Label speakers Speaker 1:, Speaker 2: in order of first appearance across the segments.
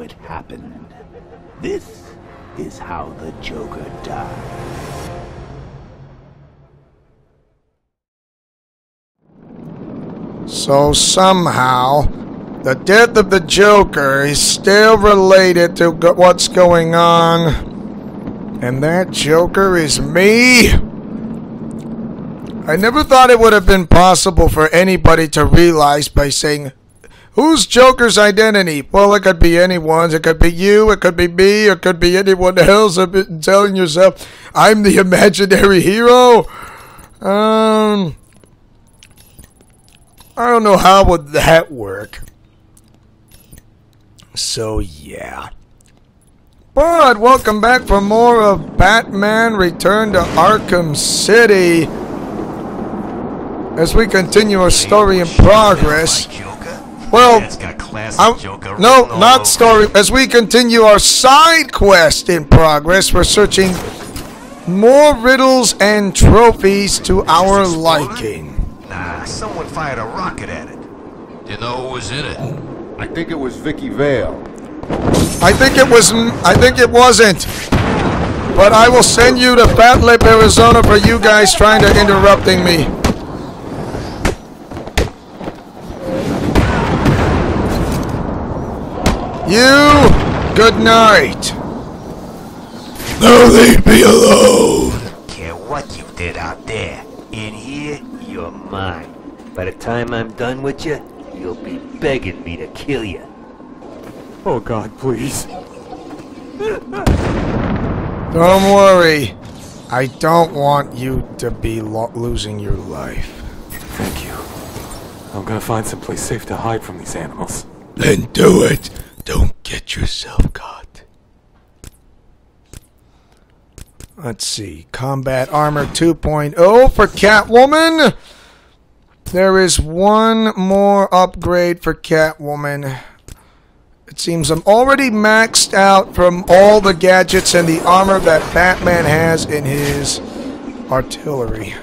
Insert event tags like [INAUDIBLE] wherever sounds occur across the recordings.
Speaker 1: it happened. This is how the Joker died.
Speaker 2: So somehow, the death of the Joker is still related to go- what's going on. And that Joker is me? I never thought it would have been possible for anybody to realize by saying, Who's Joker's identity? Well, it could be anyone's. It could be you. It could be me. It could be anyone else. I've been telling yourself, I'm the imaginary hero. Um, I don't know how would that work. So yeah. But welcome back for more of Batman Return to Arkham City. As we continue our story in progress. Well, I'm- no, not story. As we continue our side quest in progress, we're searching more riddles and trophies to our liking.
Speaker 3: Nah, someone fired a rocket at it.
Speaker 4: You know who was in it?
Speaker 5: I think it was Vicki Vale.
Speaker 2: I think it was. I think it wasn't. But I will send you to Fat Lip, Arizona for you guys trying to interrupting me. You. Good night. Now leave me alone.
Speaker 3: I don't care what you did out there. In here, you're mine. By the time I'm done with you, you'll be begging me to kill you.
Speaker 6: Oh God, please.
Speaker 2: Don't worry. I don't want you to be lo- losing your life.
Speaker 6: Thank you. I'm gonna find someplace safe to hide from these animals.
Speaker 2: Then do it. Don't get yourself caught. Let's see. Combat Armor 2.0 for Catwoman. There is one more upgrade for Catwoman. It seems I'm already maxed out from all the gadgets and the armor that Batman has in his artillery.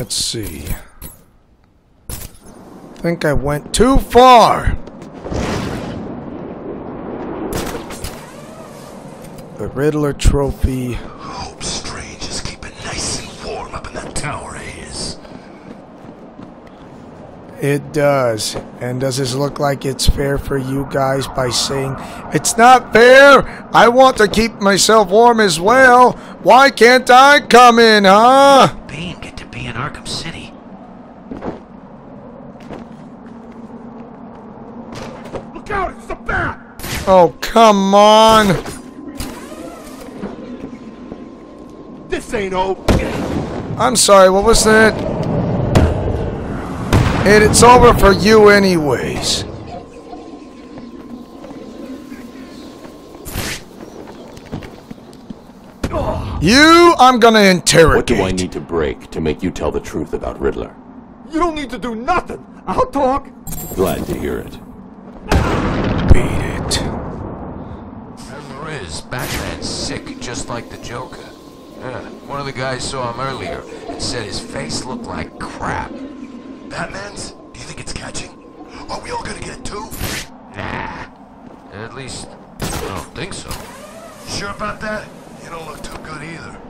Speaker 2: Let's see. I think I went too far. The Riddler trophy.
Speaker 4: Hope Strange is keeping nice and warm up in that tower of his.
Speaker 2: It does. And does this look like it's fair for you guys by saying, It's not fair! I want to keep myself warm as well! Why can't I come in, huh?
Speaker 3: Get be in Arkham City.
Speaker 5: Look out! It's the bat!
Speaker 2: Oh, come on!
Speaker 5: This ain't over.
Speaker 2: I'm sorry, what was that? And it's over for you anyways. You, I'm gonna interrogate.
Speaker 7: What do I need to break to make you tell the truth about Riddler?
Speaker 5: You don't need to do nothing. I'll talk.
Speaker 7: Glad to hear it.
Speaker 2: Beat it.
Speaker 4: Rumor is Batman's sick, just like the Joker. Yeah, one of the guys saw him earlier and said his face looked like crap. Batman's? Do you think it's catching? Are we all gonna get it too? Nah. At least, I don't think so. Sure about that? You don't look too good either.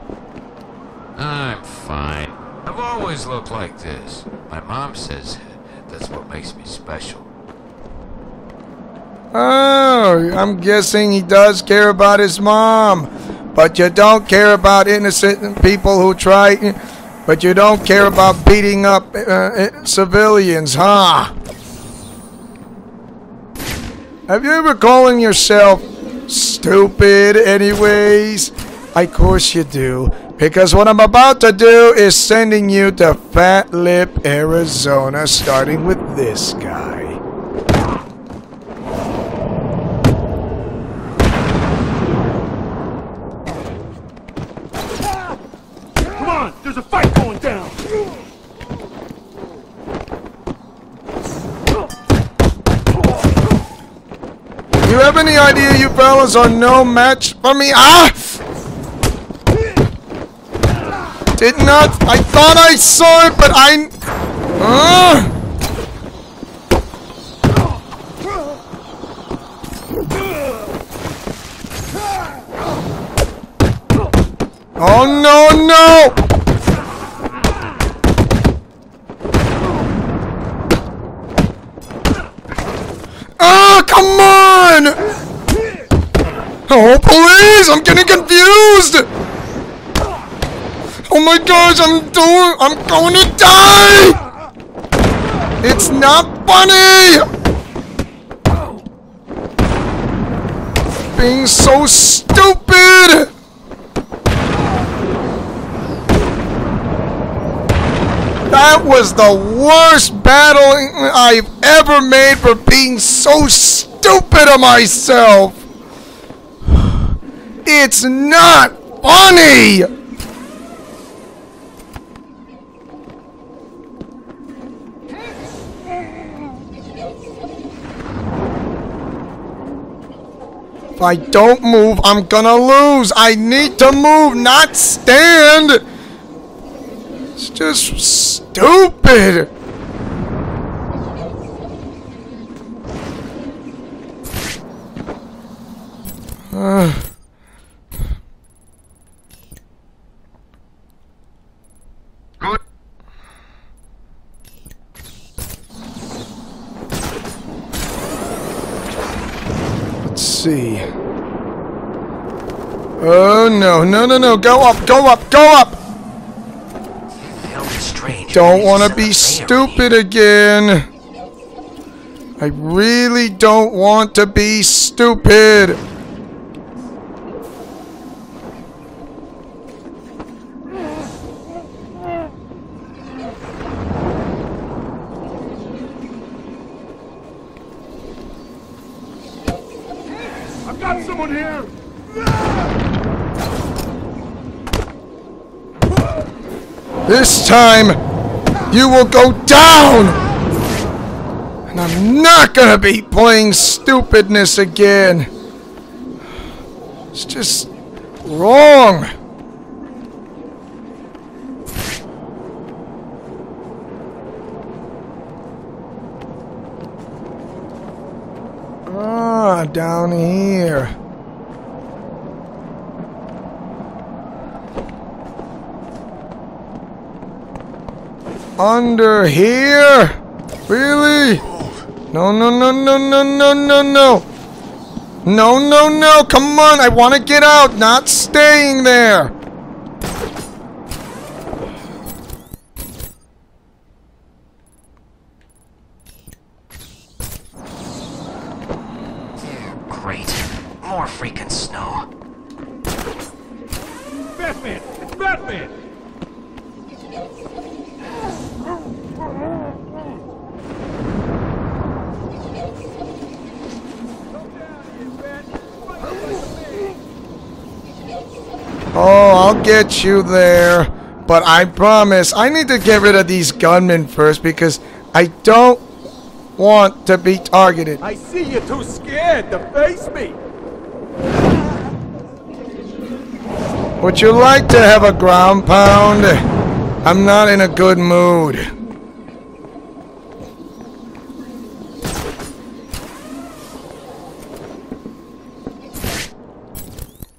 Speaker 4: I'm fine. I've always looked like this. My mom says that's what makes me special.
Speaker 2: Oh, I'm guessing he does care about his mom. But you don't care about innocent people who try. But you don't care about beating up uh, civilians, huh? Have you ever calling yourself stupid, anyways? Of course you do. Because what I'm about to do is sending you to Fat Lip, Arizona, starting with this guy.
Speaker 5: Come on, there's a fight going down.
Speaker 2: You have any idea you fellas are no match for me? Ah! Did not. I thought I saw it, but I. Uh, oh no no! Oh come on! Oh please! I'm getting confused! Oh my gosh, I'm doing. I'm going to die! It's not funny! Being so stupid! That was the worst battle I've ever made for being so stupid of myself! It's not funny! If I don't move, I'm gonna lose. I need to move, not stand. It's just stupid. Uh. [SIGHS] see. Oh no, no, no, no, go up, go up, go up! Don't want to be stupid again. I really don't want to be stupid.
Speaker 5: I've got someone here!
Speaker 2: This time, you will go down! And I'm not gonna be playing stupidness again. It's just wrong. Ah, down here. Under here? Really? No, no, no, no, no, no, no, no. No, no, no. Come on. I want to get out, not staying there.
Speaker 3: Great. More freaking snow.
Speaker 5: Batman! It's Batman!
Speaker 2: Oh, You there. But I promise, I need to get rid of these gunmen first because I don't want to be targeted.
Speaker 5: I see you're too scared to face me!
Speaker 2: Would you like to have a ground pound? I'm not in a good mood.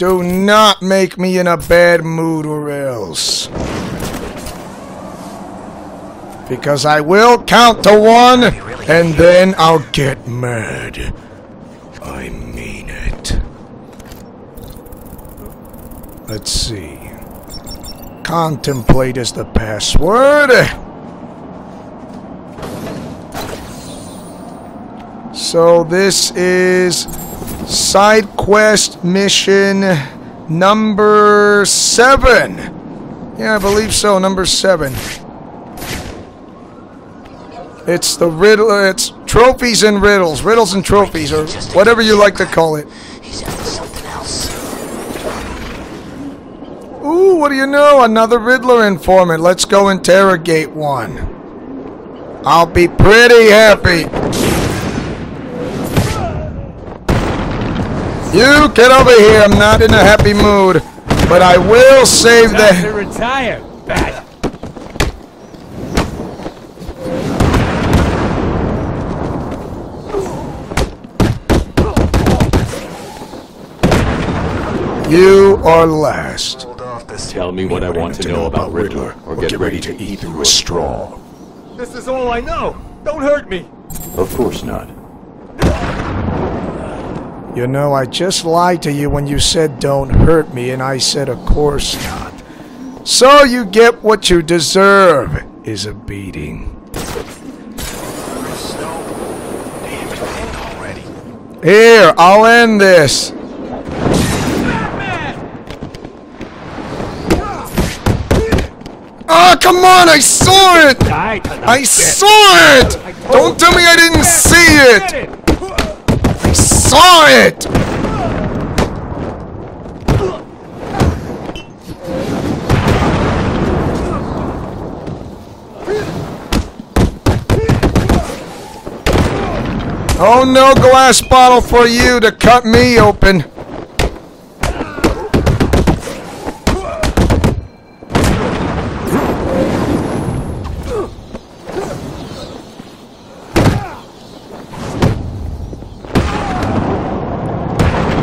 Speaker 2: Do not make me in a bad mood or else. Because I will count to one and then I'll get mad. I mean it. Let's see. Contemplate is the password. So this is side quest mission number seven. Yeah, I believe so. Number seven. It's the riddle. It's trophies and riddles, riddles and trophies, or whatever you like to call it.
Speaker 3: He's after something else.
Speaker 2: Ooh, what do you know? Another Riddler informant. Let's go interrogate one. I'll be pretty happy. You get over here. I'm not in a happy mood, but I will save the.
Speaker 5: retire! bad.
Speaker 2: You are last.
Speaker 4: Hold off this.
Speaker 7: Tell me what I want to know about Riddler, or get ready to eat through a straw.
Speaker 5: This is all I know. Don't hurt me.
Speaker 7: Of course not.
Speaker 2: You know, I just lied to you when you said don't hurt me, and I said of course not. So you get what you deserve, is a beating.
Speaker 4: Snow. Damn, it's end already.
Speaker 2: Here, I'll end this. Oh, come on, I saw it! I saw it! Don't tell me I didn't see it! Saw it! Oh no glass bottle for you to cut me open.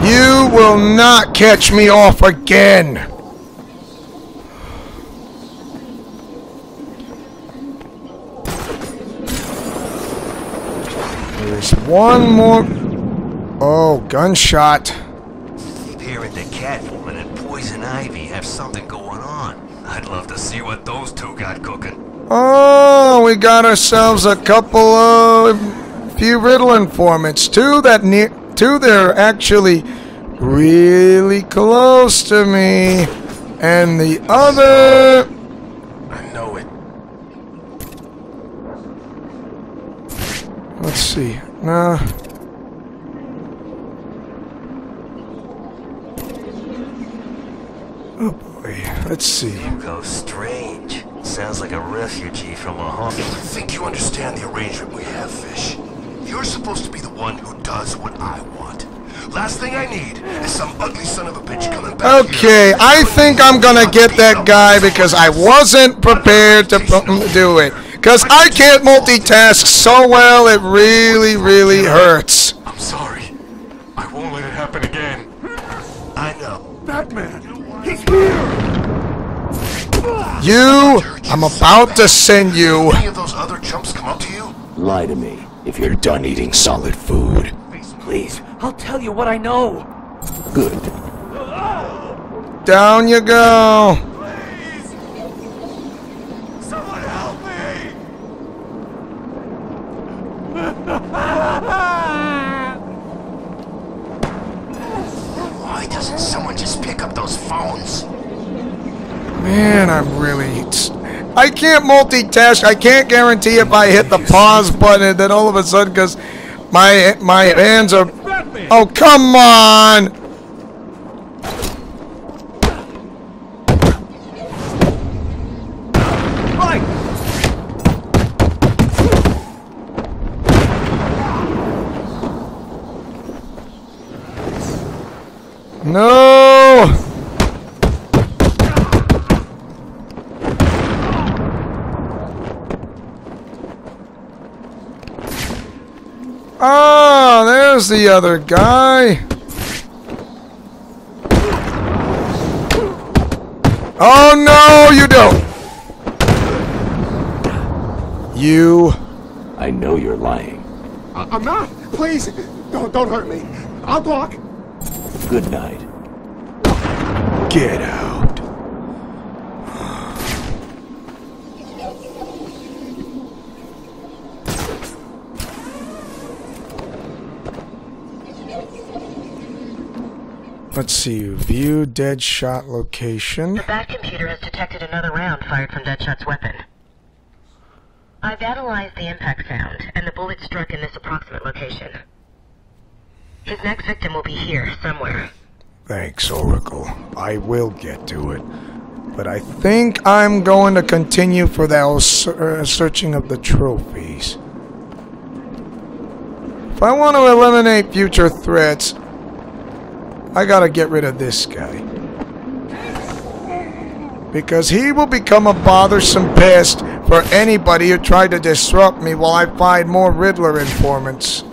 Speaker 2: You will not catch me off again. There's one more. Oh, gunshot.
Speaker 3: Hearing the Catwoman and Poison Ivy have something going on. I'd love to see what those two got cooking.
Speaker 2: Oh, we got ourselves a couple of few riddle informants. Two that near, two that are actually really close to me, and the other.
Speaker 4: I know it.
Speaker 2: Let's see. Nah. Oh boy. Let's see.
Speaker 3: Hugo Strange. Sounds like a refugee from a home.
Speaker 4: I think you understand the arrangement we have, Fish. You're supposed to be the one who does what I want. Last thing I need is some ugly son of a bitch coming back
Speaker 2: Okay,
Speaker 4: here.
Speaker 2: I think I'm gonna get that guy because I wasn't prepared to do it. Because I can't multitask so well, it really, really hurts.
Speaker 6: I'm sorry. I won't let it happen again.
Speaker 4: I know.
Speaker 5: Batman! He's here!
Speaker 2: You, I'm about to send you.
Speaker 4: Any of those other chumps come up to you?
Speaker 7: Lie to me if you're done eating solid food.
Speaker 5: Please, I'll tell you what I know.
Speaker 7: Good.
Speaker 2: Down you go.
Speaker 5: Someone help me!
Speaker 4: Why doesn't someone just pick up those phones?
Speaker 2: Man, I'm really. I can't multitask. I can't guarantee if I hit the pause button, then all of a sudden, because my my hands are. Oh come on!
Speaker 5: Right!
Speaker 2: No! The other guy. Oh no, you don't. You.
Speaker 7: I know you're lying.
Speaker 5: I- I'm not! Please! Don't, don't hurt me! I'll talk!
Speaker 7: Good night.
Speaker 2: Get out. Let's see. View dead shot location.
Speaker 8: The Bat computer has detected another round fired from Deadshot's weapon. I've analyzed the impact sound, and the bullet struck in this approximate location. His next victim will be here, somewhere.
Speaker 2: Thanks, Oracle. I will get to it. But I think I'm going to continue for that ser- uh, searching of the trophies. If I want to eliminate future threats, I gotta get rid of this guy. Because he will become a bothersome pest for anybody who tried to disrupt me while I find more Riddler informants.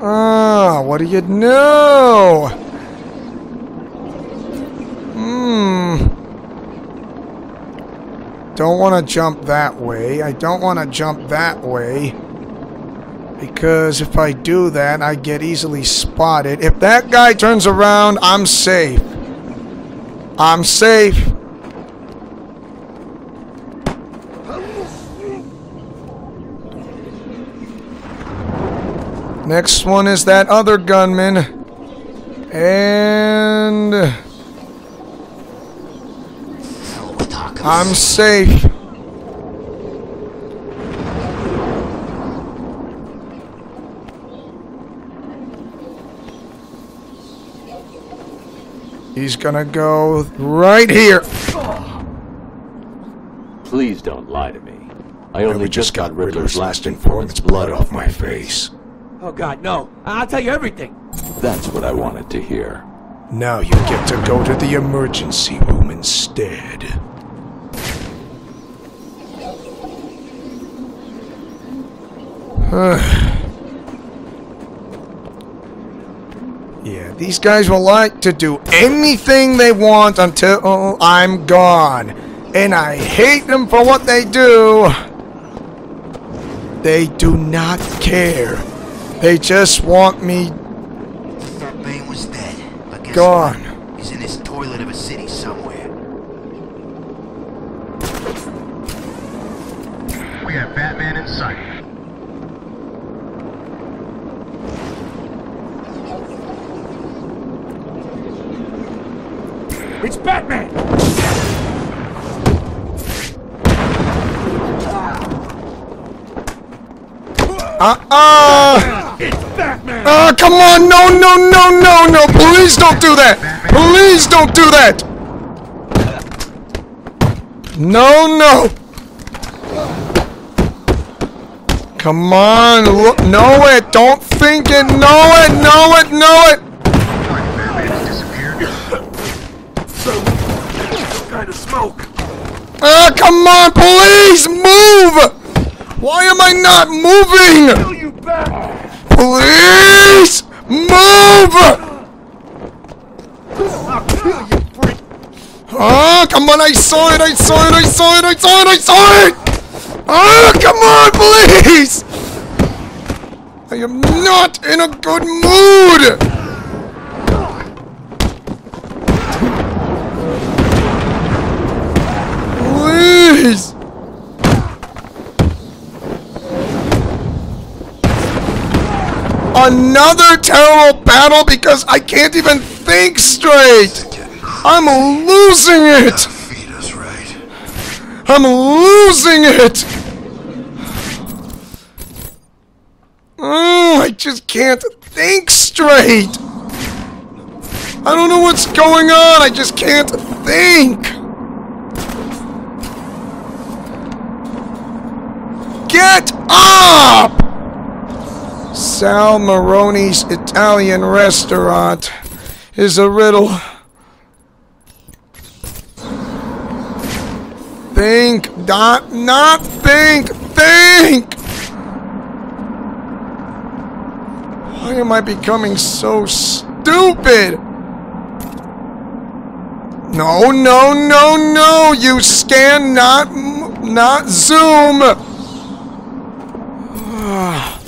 Speaker 2: Ah, what do you know? Hmm. Don't want to jump that way. I don't want to jump that way. Because if I do that, I get easily spotted. If that guy turns around, I'm safe. I'm safe. Next one is that other gunman. And... I'm safe. He's gonna go right here.
Speaker 7: Please don't lie to me. I
Speaker 1: I
Speaker 7: only
Speaker 1: only just got Riddler's last informant's blood off my face.
Speaker 9: Oh god, no. I'll tell you everything.
Speaker 7: That's what I wanted to hear.
Speaker 2: Now you get to go to the emergency room instead. [SIGHS] yeah, these guys will like to do anything they want until I'm gone. And I hate them for what they do. They do not care. They just want me
Speaker 10: Thought Bane was dead, but guess
Speaker 2: gone.
Speaker 10: what? He's in this toilet of a city somewhere.
Speaker 5: We have Batman in sight.
Speaker 9: It's Batman!
Speaker 2: Uh-uh! It's Batman! Ah, come on! No, no, no, no, no! Please don't do that! Please don't do that! No, no! Come on! Look, know it! Don't think it! Know it! Know it! Know it! Ah, come on! Please move! Why am I not moving? Please move! Oh, come on, I saw it, I saw it, I saw it, I saw it, I saw it! Oh, come on, please! I am not in a good mood! Please! Another terrible battle because I can't even think straight! I'm losing it! I'm losing it! Mm, I just can't think straight! I don't know what's going on, I just can't think! Get up! Sal Maroni's Italian restaurant is a riddle. Think, not, not think, think! Why am I becoming so stupid? No, no, no, no! You scan, not, not zoom! [SIGHS] Ah.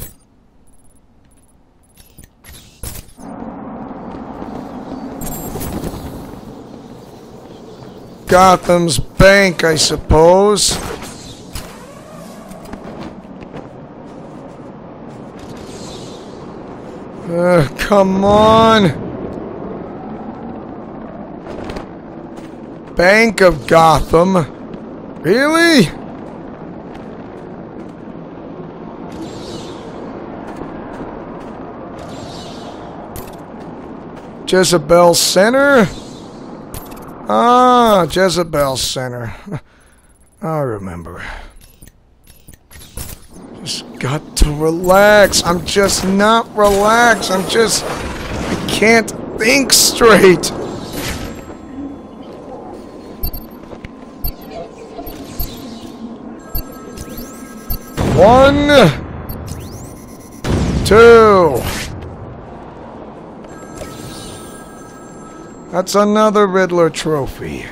Speaker 2: Gotham's Bank, I suppose. Uh, come on. Bank of Gotham. Really? Jezebel Center? Ah, Jezebel Center. [LAUGHS] I remember. Just got to relax. I'm just not relaxed. I'm just. I can't think straight. One, two. That's another Riddler trophy.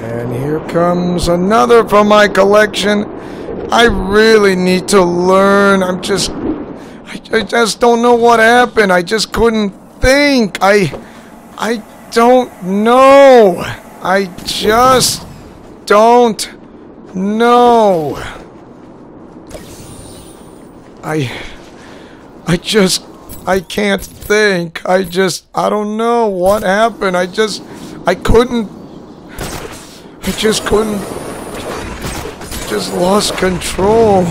Speaker 2: And here comes another from my collection. I really need to learn. I'm just I, I just don't know what happened. I just couldn't think. I I don't know. I just don't know. I I just I can't think. I just I don't know what happened. I just I couldn't I just couldn't just lost control.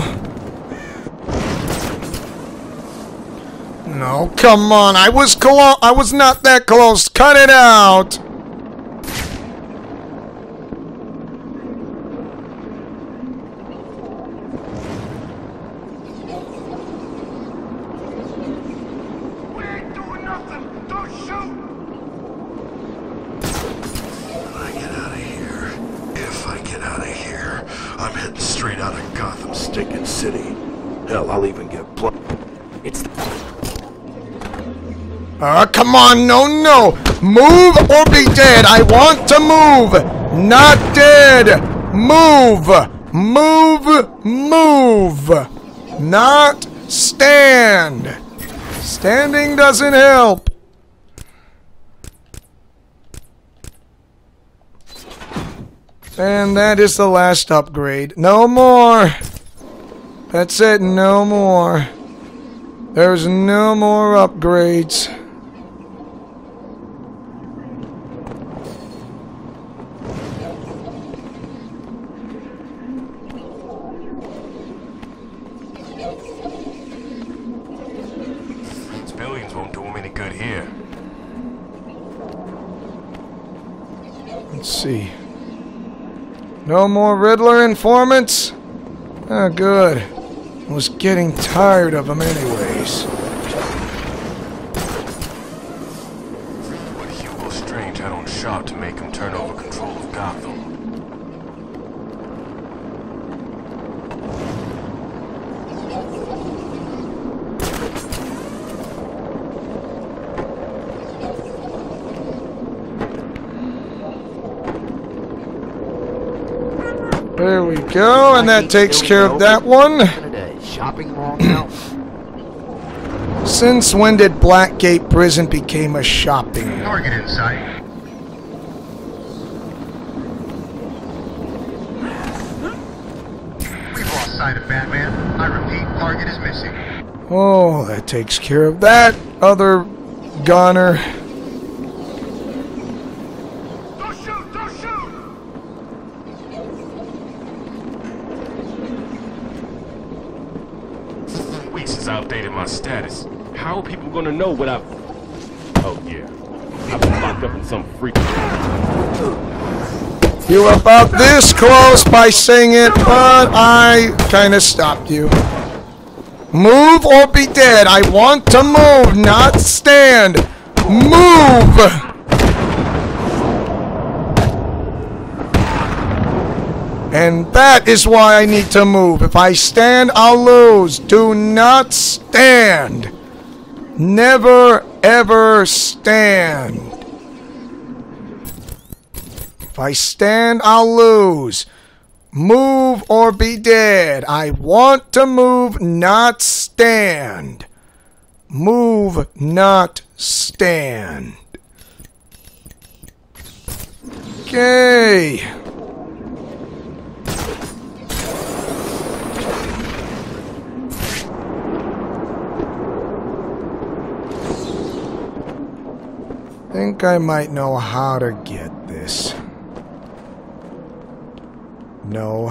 Speaker 2: No, come on. I was close. I was not that close. Cut it out.
Speaker 10: We ain't doing nothing. Don't shoot.
Speaker 11: I get out of here. If I get out of here, I'm heading straight out of Gotham Stinking City. Hell, I'll even get blood.
Speaker 9: It's the...
Speaker 2: Ah, come on. No, no. Move or be dead. I want to move. Not dead. Move. Move. Move. Not stand. Standing doesn't help. And that is the last upgrade. No more. That's it. No more. There's no more upgrades.
Speaker 4: Civilians won't do him any good here.
Speaker 2: Let's see. No more Riddler informants? Ah, good. Was getting tired of them anyways.
Speaker 4: But Hugo Strange had on Sharp to make him turn over control of Gotham.
Speaker 2: There we go, and that takes care of that one.
Speaker 3: shopping mall now?
Speaker 2: Since when did Blackgate Prison became a shopping?
Speaker 10: Target in sight. We've lost sight of Batman. I repeat, target is missing.
Speaker 2: Oh, that takes care of that other gunner.
Speaker 10: Don't shoot! Don't shoot!
Speaker 4: Weeks has outdated my status.
Speaker 9: How are people gonna know what I've... Oh, yeah. I've been locked up in some freak...
Speaker 2: You were about this close by saying it, but I kind of stopped you. Move or be dead. I want to move, not stand. Move! And that is why I need to move. If I stand, I'll lose. Do not stand. Never, ever stand. If I stand, I'll lose. Move or be dead. I want to move, not stand. Move, not stand. Okay. Think I might know how to get this. No.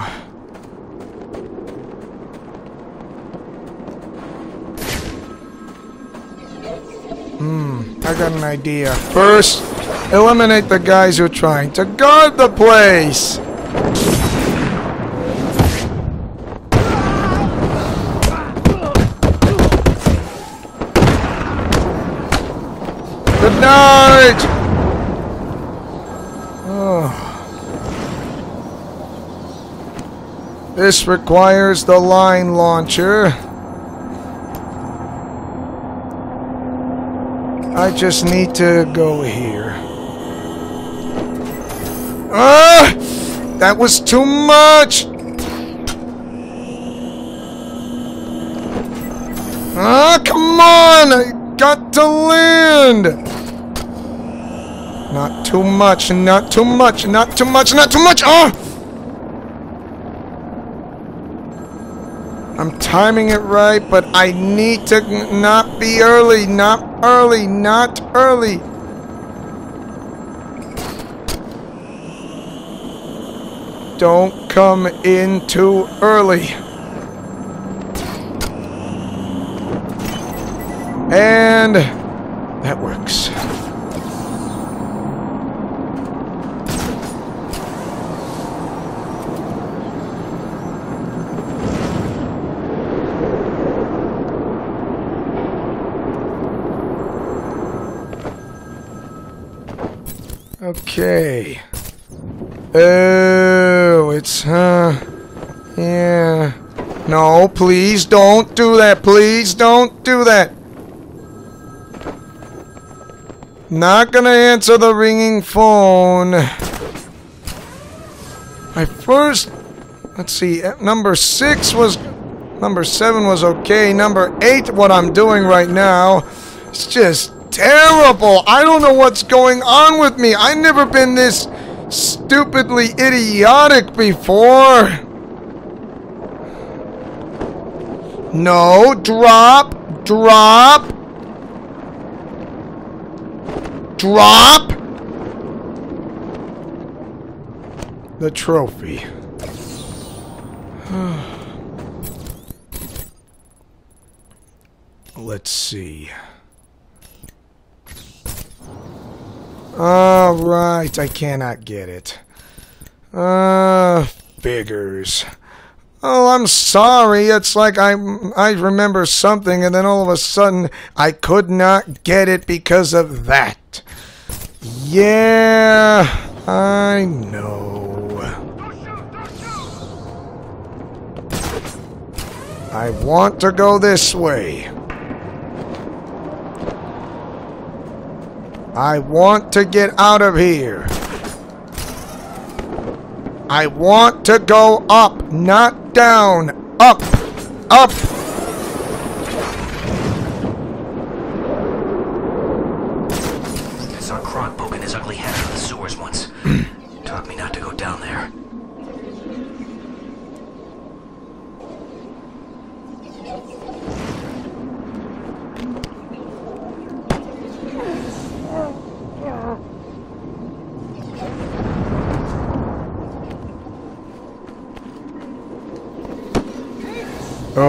Speaker 2: Hmm, I got an idea. First, eliminate the guys who are trying to guard the place. Night! Oh. This requires the line launcher. I just need to go here. Ah! That was too much! Ah, come on! I got to land! Too much, not too much, not too much, not too much! Ah! I'm timing it right, but I need to not be early, not early, not early. Don't come in too early. And that works. Okay. Oh, it's, uh, yeah. No, please don't do that. Please don't do that. Not gonna answer the ringing phone. My first, let's see, uh, number six was, number seven was okay. Number eight, what I'm doing right now, it's just terrible. I don't know what's going on with me. I've never been this stupidly idiotic before. No, drop, drop, drop the trophy. [SIGHS] Let's see. Alright, I cannot get it. Uh, figures. Oh, I'm sorry. It's like I I remember something and then all of a sudden I could not get it because of that. Yeah, I know. I want to go this way. I want to get out of here. I want to go up, not down. Up, up.
Speaker 12: I saw Croc poking his ugly head out of the sewers once. [CLEARS THROAT] Taught me not to go down there.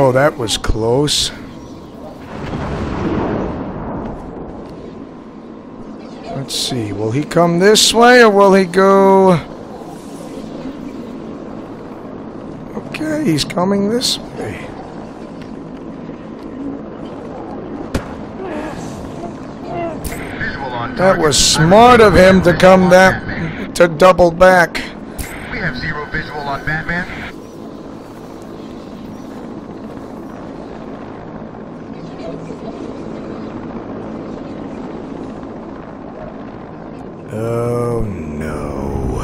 Speaker 2: Oh, that was close. Let's see. Will he come this way or will he go... Okay, he's coming this way. That was smart of him to come that... to double back.
Speaker 10: We have zero visual on Batman.
Speaker 2: Oh no.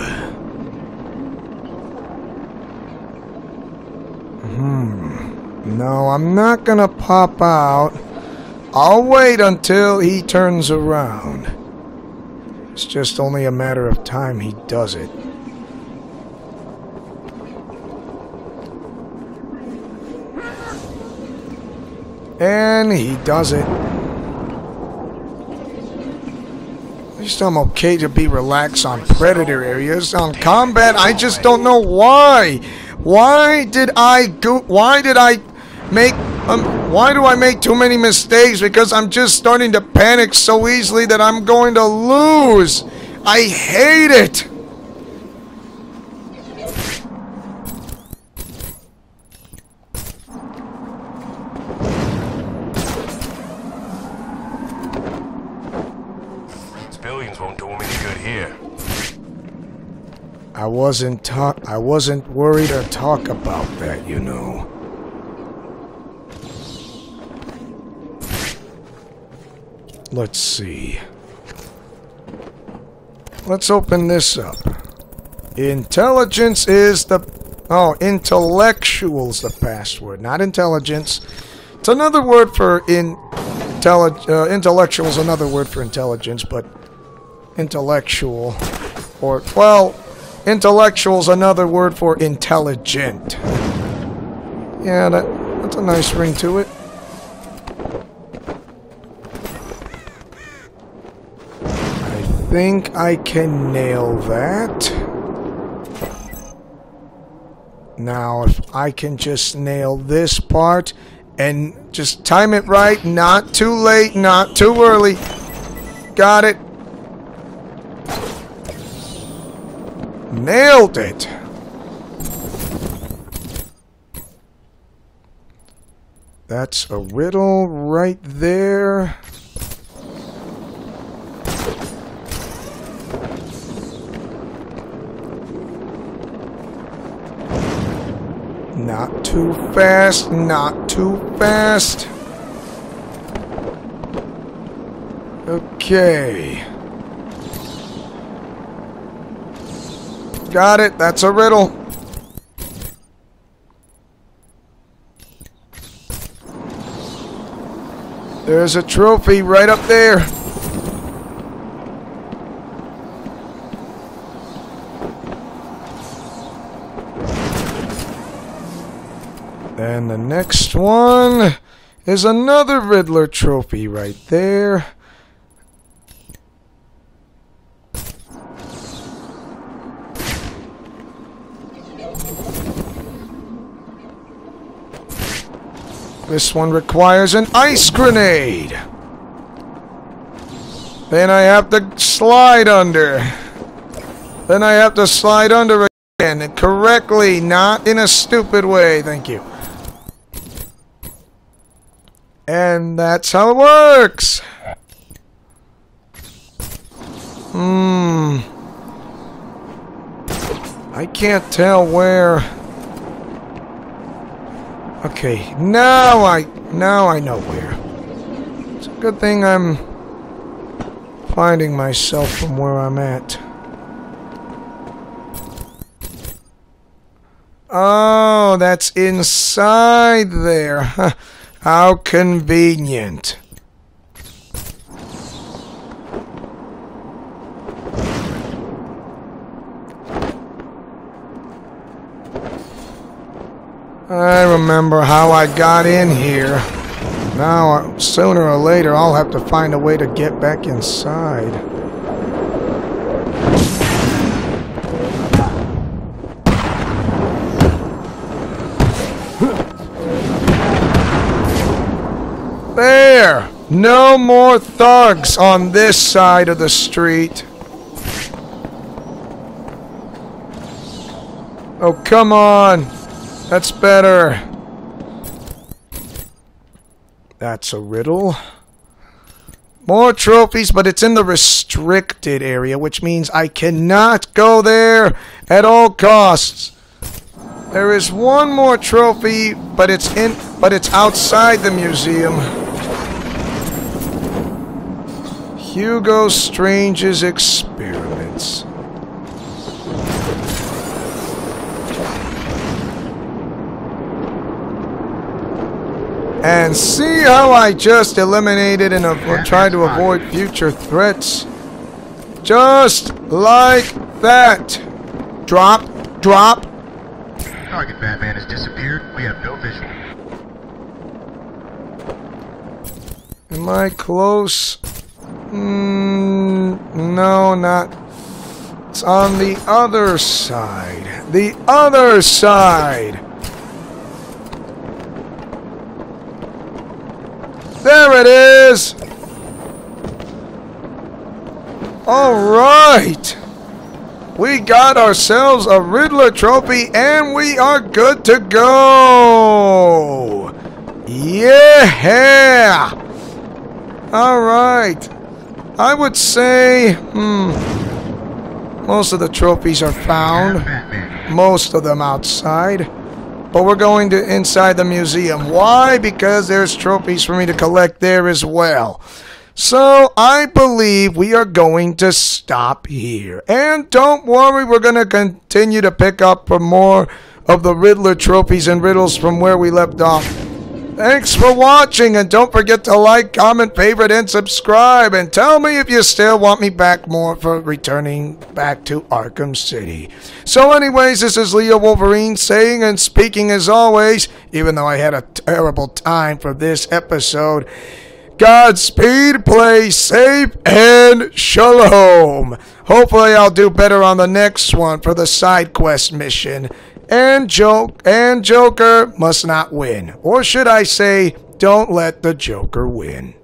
Speaker 2: Hmm. I'm not gonna pop out. I'll wait until he turns around. It's just only a matter of time he does it. And he does it. At least I'm okay to be relaxed on predator areas. On combat, I just don't know why. Why did I go? Why did I make? Um, Why do I make too many mistakes? Because I'm just starting to panic so easily that I'm going to lose. I hate it.
Speaker 4: Civilians won't do him any good here.
Speaker 2: I wasn't talk I wasn't worried or talk about that, you know. Let's see. Let's open this up. Intelligence is the Oh, intellectual's the password, not intelligence. It's another word for in uh, intellectual is another word for intelligence, but intellectual or well, intellectual is another word for intelligent. Yeah, that that's a nice ring to it. I think I can nail that. Now, if I can just nail this part and just time it right, not too late, not too early. Got it. Nailed it. That's a riddle right there. Not too fast, not too fast. Okay. Got it, that's a riddle. There's a trophy right up there. And the next one is another Riddler trophy right there. This one requires an ice grenade. Then I have to slide under. Then I have to slide under again correctly, not in a stupid way. Thank you. And that's how it works. Hmm. I can't tell where... Okay, now I... Now I know where. It's a good thing I'm... Finding myself from where I'm at. Oh, that's inside there. How convenient. I remember how I got in here. Now, sooner or later, I'll have to find a way to get back inside. No more thugs on this side of the street. Oh, come on. That's better. That's a riddle. More trophies, but it's in the restricted area, which means I cannot go there at all costs. There is one more trophy, but it's in but it's outside the museum. Hugo Strange's experiments. And see how I just eliminated and tried to avoid future threats. Just like that. Drop, drop.
Speaker 13: Target Batman has disappeared. We have no visual.
Speaker 2: Am I close? Mm, no, not. It's on the other side. The other side! There it is! Alright! We got ourselves a Riddler trophy and we are good to go! Yeah! Alright. I would say, hmm, most of the trophies are found. Most of them outside. But we're going to inside the museum. Why? Because there's trophies for me to collect there as well. So I believe we are going to stop here. And don't worry, we're going to continue to pick up for more of the Riddler trophies and riddles from where we left off. Thanks for watching, and don't forget to like, comment, favorite, and subscribe. And tell me if you still want me back more for returning back to Arkham City. So, anyways, this is Leo Wolverine saying and speaking as always, even though I had a terrible time for this episode. Godspeed, play safe, and shalom. Hopefully, I'll do better on the next one for the side quest mission and joke and Joker must not win. Or should I say, don't let the Joker win.